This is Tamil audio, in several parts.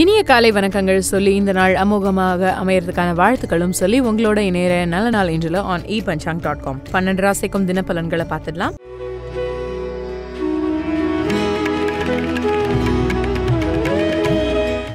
இனிய காலை வணக்கங்கள் சொல்லி இந்த நாள் அமோகமாக அமையறதுக்கான வாழ்த்துக்களும் சொல்லி உங்களோட இணைய நல்ல நாள் இன்றில் on e Panchang dot com பன்னெண்டு ராசிக்கும் தினப்பலன்களை பார்த்துடலாம்.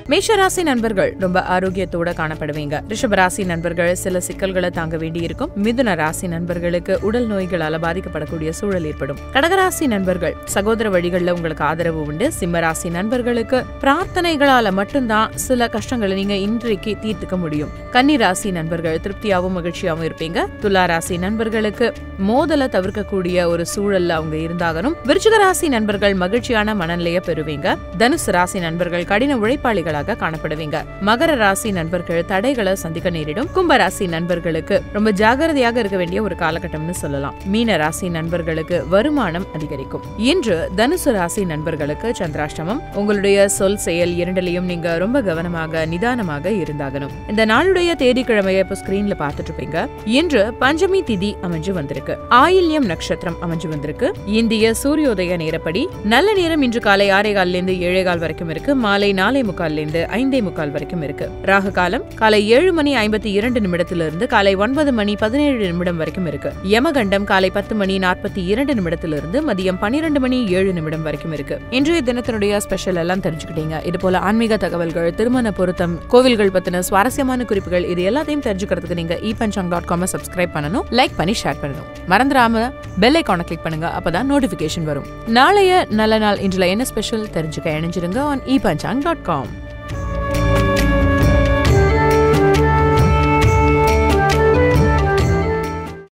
மேஷராசி நண்பர்கள் ரொம்ப ஆரோக்கியத்தோட காணப்படுவீங்க. ரிஷபராசி நண்பர்கள் சில சிக்கல்களை தாங்க வேண்டியிருக்கும். மிதுன ராசி நண்பர்களுக்கு உடல் நோய்களால பாதிக்கப்படக்கூடிய சூழல் ஏற்படும். கடகராசி நண்பர்கள் சகோதர வழிகளில் உங்களுக்கு ஆதரவு உண்டு. சிம்மராசி நண்பர்களுக்கு பிரார்த்தனைகளால மட்டும்தான் சில கஷ்டங்களை நீங்க இன்றைக்கு தீர்த்துக்க முடியும். கன்னிராசி நண்பர்கள் திருப்தியாகவும் மகிழ்ச்சியாகவும் இருப்பீங்க. துலா ராசி நண்பர்களுக்கு மோதலை தவிர்க்கக்கூடிய ஒரு சூழல்ல அவங்க இருந்தாகணும். விருச்சிக ராசி நண்பர்கள் மகிழ்ச்சியான மனநிலையை பெறுவீங்க. தனுசு ராசி நண்பர்கள் கடின உழைப்பாளிகள் உழைப்பாளிகளாக காணப்படுவீங்க. மகர ராசி நண்பர்கள் தடைகளை சந்திக்க நேரிடும். கும்ப ராசி நண்பர்களுக்கு ரொம்ப ஜாகிரதையாக இருக்க வேண்டிய ஒரு காலகட்டம்னு சொல்லலாம். மீன ராசி நண்பர்களுக்கு வருமானம் அதிகரிக்கும். இன்று தனுசு ராசி நண்பர்களுக்கு சந்திராஷ்டமம். உங்களுடைய சொல் செயல் இரண்டிலையும் நீங்க ரொம்ப கவனமாக நிதானமாக இருந்தாகணும். இந்த நாளுடைய தேதி கிழமையை இப்போ ஸ்கிரீன்ல பார்த்துட்டு இருப்பீங்க இன்று பஞ்சமி திதி அமைஞ்சு வந்திருக்கு. ஆயில்யம் நட்சத்திரம் அமைஞ்சு வந்திருக்கு. இந்திய சூரியோதய நேரப்படி நல்ல நேரம் இன்று காலை ஆறே கால்ல இருந்து ஏழே கால் வரைக்கும் இருக்கு. மாலை நாலே முக்கால்ல இருந்து ஐந்தே முக்கால் வரைக்கும் இருக்கு. ராகு காலம் காலை ஏழு மணி ஐம்பத்தி இரண்டு நிமிடத்திலிருந்து காலை ஒன்பது மணி பதினேழு நிமிடம் வரைக்கும் இருக்கு. யமகண்டம் காலை பத்து மணி நாற்பத்தி இரண்டு நிமிடத்திலிருந்து மதியம் பன்னிரண்டு மணி ஏழு நிமிடம் வரைக்கும் இருக்கு. இன்றைய தினத்தினுடைய ஸ்பெஷல் எல்லாம் தெரிஞ்சுக்கிட்டீங்க. இது போல ஆன்மீக தகவல்கள் திருமண பொருத்தம் கோவில்கள் பத்தின சுவாரஸ்யமான குறிப்புகள் இது எல்லாத்தையும் தெரிஞ்சுக்கிறதுக்கு நீங்க e Panchang dot com subscribe பண்ணணும் லைக் பண்ணி ஷேர் பண்ணணும். மறந்துடாம பெல் ஐக்கானை கிளிக் பண்ணுங்க அப்பதான் நோட்டிபிகேஷன் வரும். நாளைய நல்ல நாள் இன்றுல என்ன ஸ்பெஷல் தெரிஞ்சுக்க இணைஞ்சிருங்க on e Panchang dot com